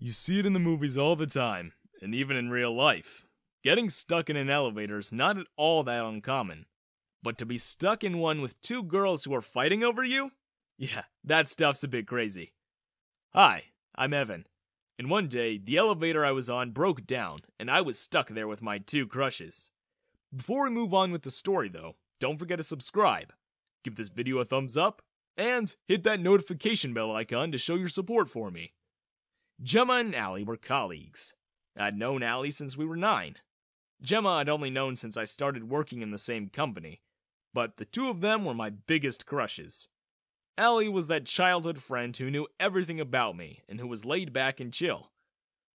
You see it in the movies all the time, and even in real life. Getting stuck in an elevator is not at all that uncommon. But to be stuck in one with two girls who are fighting over you? Yeah, that stuff's a bit crazy. Hi, I'm Evan. And one day, the elevator I was on broke down, and I was stuck there with my two crushes. Before we move on with the story, though, don't forget to subscribe, give this video a thumbs up, and hit that notification bell icon to show your support for me. Gemma and Allie were colleagues. I'd known Allie since we were nine. Gemma I'd only known since I started working in the same company, but the two of them were my biggest crushes. Allie was that childhood friend who knew everything about me and who was laid back and chill.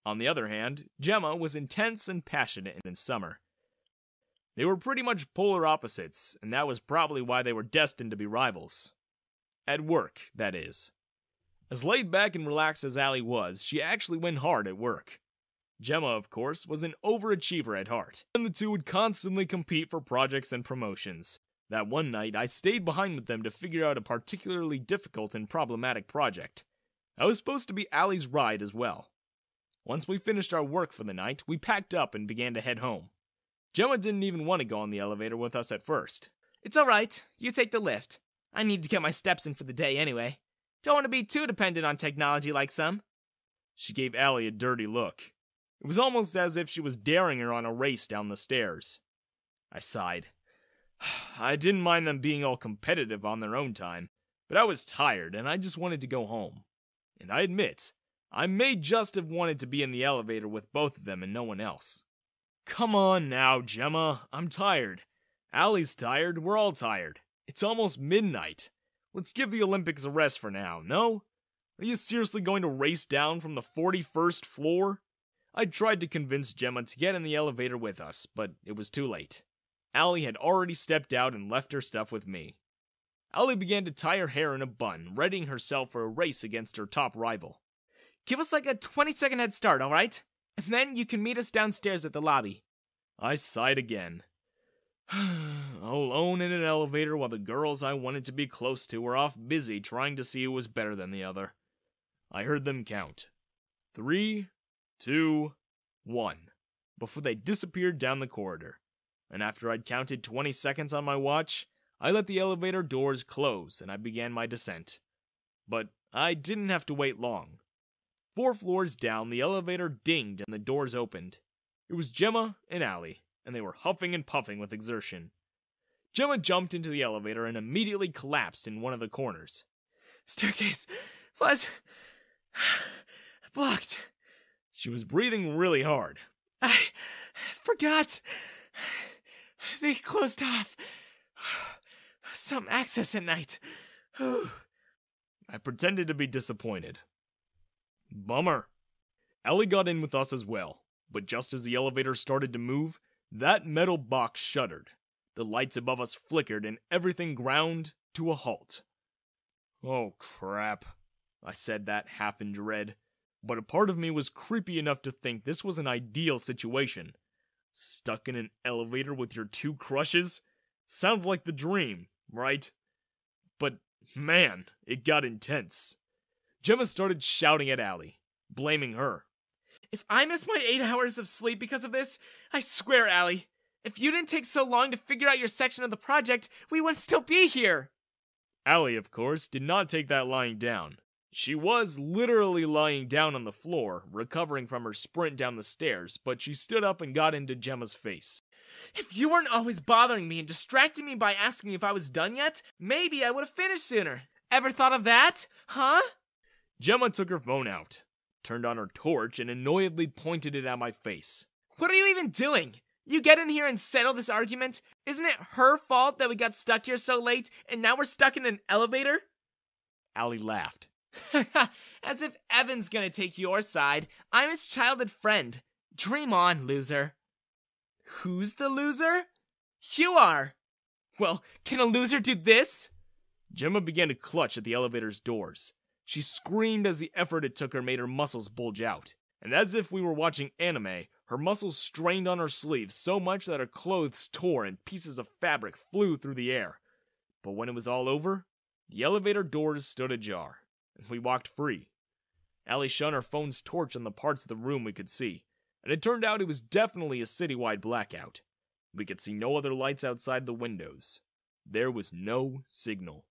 On the other hand, Gemma was intense and passionate in summer. They were pretty much polar opposites, and that was probably why they were destined to be rivals. At work, that is. As laid back and relaxed as Allie was, she actually went hard at work. Gemma, of course, was an overachiever at heart, and the two would constantly compete for projects and promotions. That one night, I stayed behind with them to figure out a particularly difficult and problematic project. I was supposed to be Allie's ride as well. Once we finished our work for the night, we packed up and began to head home. Gemma didn't even want to go on the elevator with us at first. It's alright, you take the lift. I need to get my steps in for the day anyway. Don't want to be too dependent on technology like some. She gave Allie a dirty look. It was almost as if she was daring her on a race down the stairs. I sighed. I didn't mind them being all competitive on their own time, but I was tired and I just wanted to go home. And I admit, I may just have wanted to be in the elevator with both of them and no one else. Come on now, Gemma, I'm tired. Allie's tired, we're all tired. It's almost midnight. Let's give the Olympics a rest for now, no? Are you seriously going to race down from the 41st floor? I tried to convince Gemma to get in the elevator with us, but it was too late. Allie had already stepped out and left her stuff with me. Allie began to tie her hair in a bun, readying herself for a race against her top rival. Give us like a 20 second head start, alright? And then you can meet us downstairs at the lobby. I sighed again. Alone in an elevator while the girls I wanted to be close to were off busy trying to see who was better than the other. I heard them count. Three, two, one, before they disappeared down the corridor and after I'd counted 20 seconds on my watch, I let the elevator doors close and I began my descent. But I didn't have to wait long. Four floors down, the elevator dinged and the doors opened. It was Gemma and Allie, and they were huffing and puffing with exertion. Gemma jumped into the elevator and immediately collapsed in one of the corners. Staircase was blocked. She was breathing really hard. I forgot they closed off some access at night. I pretended to be disappointed. Bummer. Allie got in with us as well, but just as the elevator started to move, that metal box shuddered. The lights above us flickered and everything ground to a halt. Oh crap. I said that half in dread, but a part of me was creepy enough to think this was an ideal situation. Stuck in an elevator with your two crushes? Sounds like the dream, right? But man, it got intense. Gemma started shouting at Allie, blaming her. If I miss my eight hours of sleep because of this, I swear, Allie, if you didn't take so long to figure out your section of the project, we wouldn't still be here. Allie, of course, did not take that lying down. She was literally lying down on the floor, recovering from her sprint down the stairs, but she stood up and got into Gemma's face. If you weren't always bothering me and distracting me by asking if I was done yet, maybe I would have finished sooner. Ever thought of that? Huh? Gemma took her phone out, turned on her torch, and annoyedly pointed it at my face. What are you even doing? You get in here and settle this argument? Isn't it her fault that we got stuck here so late and now we're stuck in an elevator? Allie laughed. As if Evan's gonna take your side. I'm his childhood friend. Dream on, loser. Who's the loser? You are. Well, can a loser do this? Gemma began to clutch at the elevator's doors. She screamed as the effort it took her made her muscles bulge out. And as if we were watching anime, her muscles strained on her sleeves so much that her clothes tore and pieces of fabric flew through the air. But when it was all over, the elevator doors stood ajar and we walked free. Allie shone her phone's torch on the parts of the room we could see, and it turned out it was definitely a citywide blackout. We could see no other lights outside the windows. There was no signal.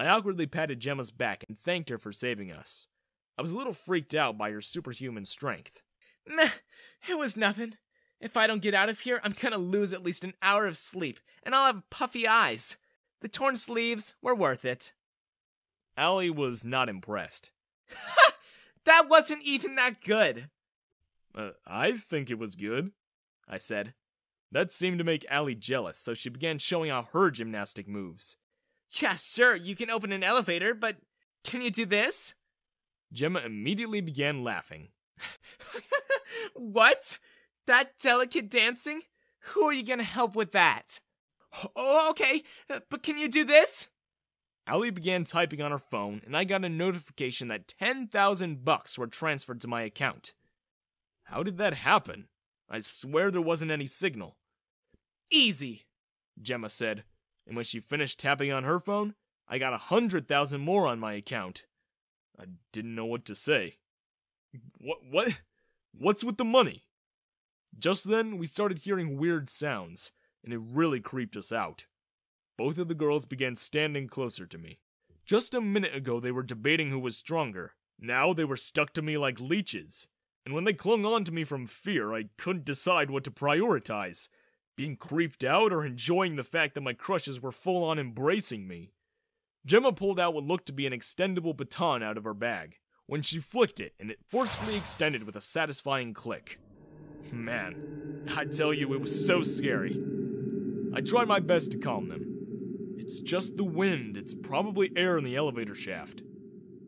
I awkwardly patted Gemma's back and thanked her for saving us. I was a little freaked out by her superhuman strength. Meh, it was nothing. If I don't get out of here, I'm gonna lose at least an hour of sleep, and I'll have puffy eyes. The torn sleeves were worth it. Allie was not impressed. Ha! That wasn't even that good. Uh, I think it was good, I said. That seemed to make Allie jealous, so she began showing off her gymnastic moves. Yeah, sure, you can open an elevator, but can you do this? Gemma immediately began laughing. what? That delicate dancing? Who are you gonna help with that? Oh, okay, uh, but can you do this? Allie began typing on her phone, and I got a notification that 10,000 bucks were transferred to my account. How did that happen? I swear there wasn't any signal. Easy, Gemma said, and when she finished tapping on her phone, I got a hundred thousand more on my account. I didn't know what to say. What what what's with the money? Just then we started hearing weird sounds, and it really creeped us out. Both of the girls began standing closer to me. Just a minute ago they were debating who was stronger. Now they were stuck to me like leeches. And when they clung on to me from fear, I couldn't decide what to prioritize being creeped out or enjoying the fact that my crushes were full on embracing me. Gemma pulled out what looked to be an extendable baton out of her bag. When she flicked it, and it forcefully extended with a satisfying click. Man, I tell you, it was so scary. I tried my best to calm them. It's just the wind, it's probably air in the elevator shaft.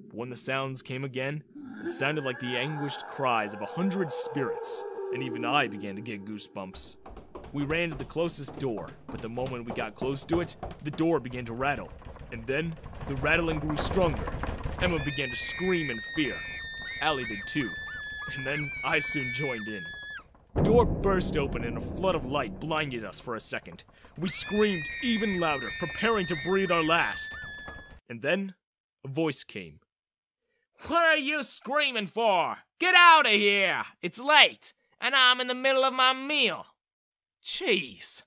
But when the sounds came again, it sounded like the anguished cries of a hundred spirits, and even I began to get goosebumps. We ran to the closest door, but the moment we got close to it, the door began to rattle. And then, the rattling grew stronger. Gemma began to scream in fear. Allie did too. And then I soon joined in. The door burst open and a flood of light blinded us for a second. We screamed even louder, preparing to breathe our last. And then, a voice came. What are you screaming for? Get out of here! It's late, and I'm in the middle of my meal. Jeez.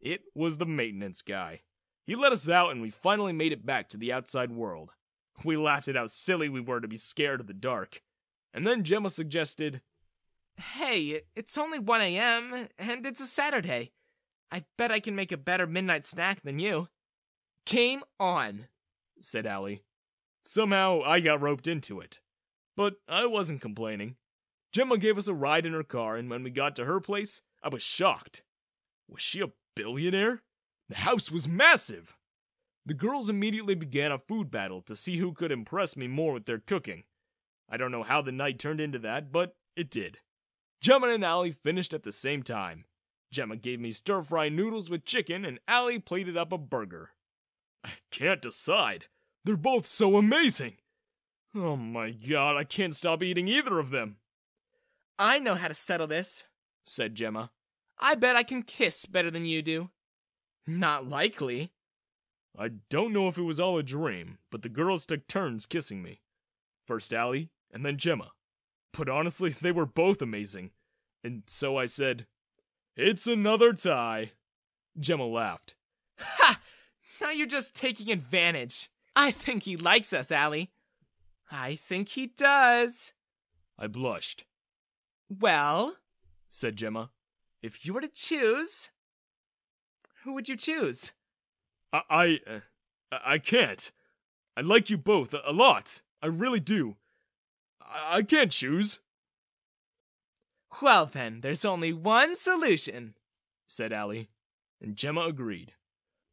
It was the maintenance guy. He let us out and we finally made it back to the outside world. We laughed at how silly we were to be scared of the dark. And then Gemma suggested, Hey, it's only 1 a.m., and it's a Saturday. I bet I can make a better midnight snack than you. Came on, said Allie. Somehow I got roped into it. But I wasn't complaining. Gemma gave us a ride in her car, and when we got to her place, I was shocked. Was she a billionaire? The house was massive! The girls immediately began a food battle to see who could impress me more with their cooking. I don't know how the night turned into that, but it did. Gemma and Allie finished at the same time. Gemma gave me stir fry noodles with chicken, and Allie plated up a burger. I can't decide. They're both so amazing. Oh my god, I can't stop eating either of them. I know how to settle this, said Gemma. I bet I can kiss better than you do. Not likely. I don't know if it was all a dream, but the girls took turns kissing me. First Allie, and then Gemma. But honestly, they were both amazing. And so I said, It's another tie. Gemma laughed. Ha! Now you're just taking advantage. I think he likes us, Allie. I think he does. I blushed. Well, said Gemma. If you were to choose, who would you choose? I I, uh, I can't. I like you both a, a lot. I really do. I, I can't choose. Well then, there's only one solution, said Allie, and Gemma agreed.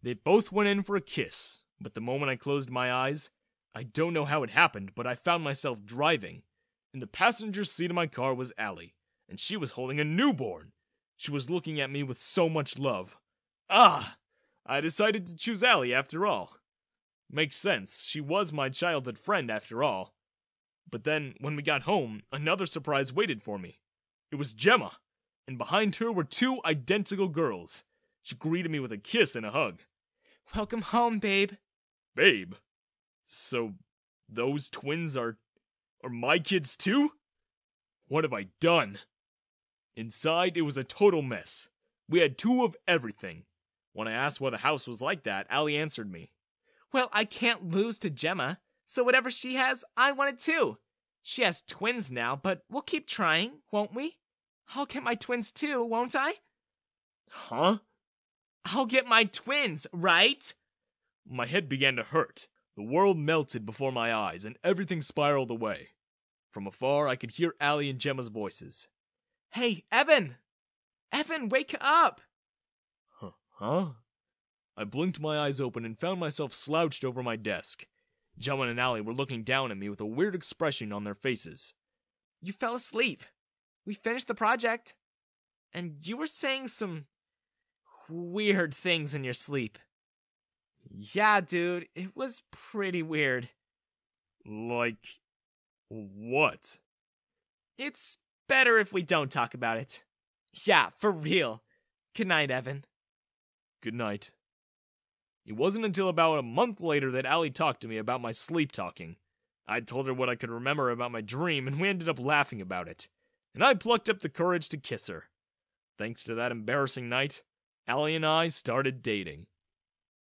They both went in for a kiss, but the moment I closed my eyes, I don't know how it happened, but I found myself driving. In the passenger seat of my car was Allie and she was holding a newborn. She was looking at me with so much love. Ah! I decided to choose Allie after all. Makes sense, she was my childhood friend after all. But then, when we got home, another surprise waited for me. It was Gemma, and behind her were two identical girls. She greeted me with a kiss and a hug. Welcome home, babe. Babe? So, those twins are are my kids too? What have I done? Inside, it was a total mess. We had two of everything. When I asked why the house was like that, Allie answered me. Well, I can't lose to Gemma, so whatever she has, I want it too. She has twins now, but we'll keep trying, won't we? I'll get my twins too, won't I? Huh? I'll get my twins, right? My head began to hurt. The world melted before my eyes, and everything spiraled away. From afar, I could hear Allie and Gemma's voices. Hey, Evan! Evan, wake up! Huh? Huh? I blinked my eyes open and found myself slouched over my desk. Gemma and Allie were looking down at me with a weird expression on their faces. You fell asleep. We finished the project. And you were saying some weird things in your sleep. Yeah, dude, it was pretty weird. Like. what? It's better if we don't talk about it. Yeah, for real. Good night, Evan. Good night. It wasn't until about a month later that Allie talked to me about my sleep talking. I told her what I could remember about my dream, and we ended up laughing about it. And I plucked up the courage to kiss her. Thanks to that embarrassing night, Allie and I started dating.